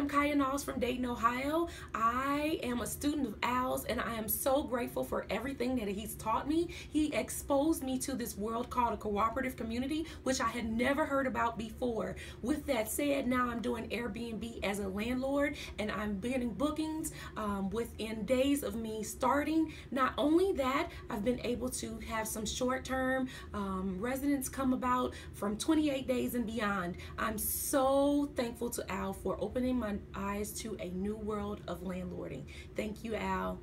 I'm Kia Knowles from Dayton, Ohio. I am a student of Al's and I am so grateful for everything that he's taught me. He exposed me to this world called a cooperative community, which I had never heard about before. With that said, now I'm doing Airbnb as a landlord and I'm getting bookings um, within days of me starting. Not only that, I've been able to have some short term um, residents come about from 28 days and beyond. I'm so thankful to Al for opening eyes to a new world of landlording. Thank you, Al.